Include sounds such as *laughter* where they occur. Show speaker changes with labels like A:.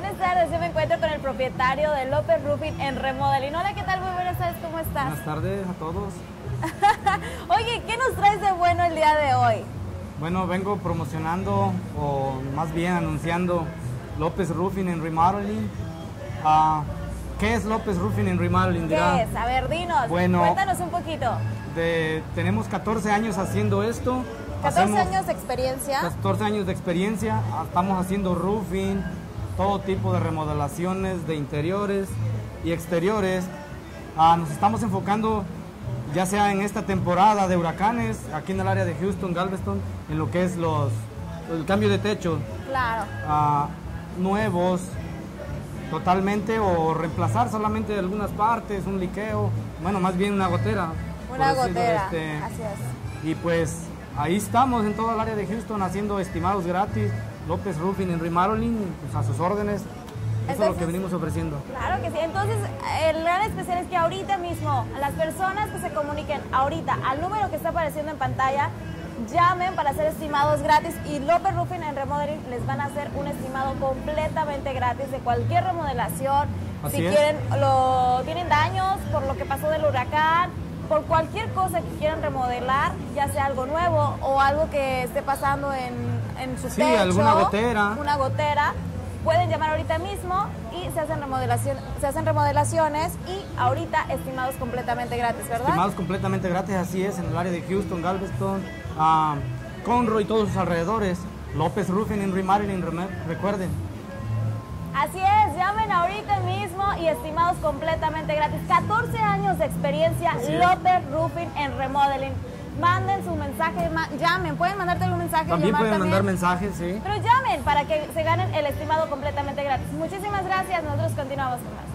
A: Buenas tardes, yo me encuentro con el propietario de López Roofing en Remodeling. Hola, ¿qué tal? Muy buenas tardes, ¿cómo estás?
B: Buenas tardes a todos. *laughs*
A: Oye, ¿qué nos traes de bueno el día de hoy?
B: Bueno, vengo promocionando o más bien anunciando López Roofing en Remodeling. Ah, ¿Qué es López Roofing en Remodeling?
A: ¿Qué
B: dirá?
A: es? A ver, dinos,
B: Bueno.
A: cuéntanos un poquito.
B: De- tenemos 14 años haciendo esto.
A: 14
B: Hacemos
A: años de experiencia.
B: 14 años de experiencia. Ah, Estamos haciendo roofing, todo tipo de remodelaciones de interiores y exteriores. Ah, nos estamos enfocando ya sea en esta temporada de huracanes, aquí en el área de Houston, Galveston, en lo que es los, el cambio de techo
A: Claro.
B: ah, nuevos totalmente o reemplazar solamente algunas partes, un liqueo, bueno, más bien una gotera.
A: Una gotera.
B: este,
A: Así es.
B: y pues ahí estamos en todo el área de Houston haciendo estimados gratis. López Roofing en Remodeling, pues a sus órdenes. Eso es lo que venimos ofreciendo.
A: Claro que sí. Entonces, el gran especial es que ahorita mismo, a las personas que se comuniquen ahorita al número que está apareciendo en pantalla, llamen para hacer estimados gratis y López Roofing en Remodeling les van a hacer un estimado completamente gratis de cualquier remodelación.
B: Así
A: si
B: es.
A: quieren, lo, tienen daños por lo que pasó del huracán, por cualquier cosa que quieran remodelar, ya sea algo nuevo o algo que esté pasando en, en su
B: Sí,
A: techo,
B: alguna gotera.
A: una gotera, pueden llamar ahorita mismo y se hacen, remodelación, se hacen remodelaciones y ahorita estimados completamente gratis, ¿verdad?
B: Estimados completamente gratis, así es, en el área de Houston, Galveston, ah, Conroe y todos sus alrededores. López Roofing en Remodeling, recuerden.
A: Así es, llamen ahorita mismo y estimados completamente gratis. 14 años de experiencia. López Roofing en Remodeling. Manden su mensaje, ma- llamen, pueden mandarte un mensaje.
B: También pueden mandar mensajes, sí.
A: Pero llamen para que se ganen el estimado completamente gratis. Muchísimas gracias, nosotros continuamos con más.